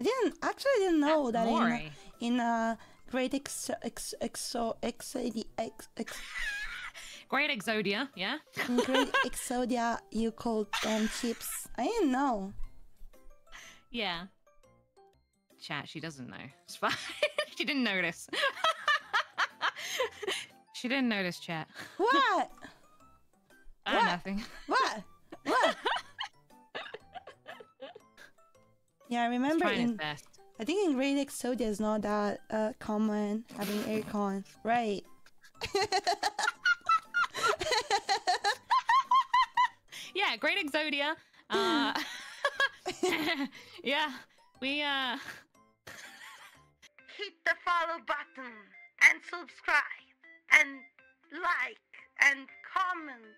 I didn't actually I didn't know that in in uh, Great Ex Ex Exo Ex Ex Ex Great Exodia, yeah? in Great Exodia you called them chips. I didn't know. Yeah. Chat, she doesn't know. It's fine. she didn't notice. she didn't notice, chat. What? Ah, What? nothing. What? Yeah, I remember in. I think in Great Exodia is not that uh, common having aircon, right? Yeah, Great Exodia. Uh, yeah, we uh. hit the follow button and subscribe and like and comment